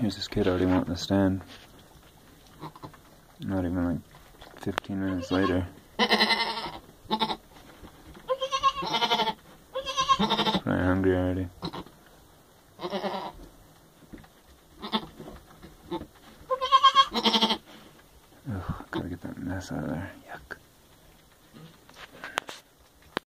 Here's this kid already wanting to stand. Not even like 15 minutes later. Probably hungry already. Ugh, gotta get that mess out of there. Yuck.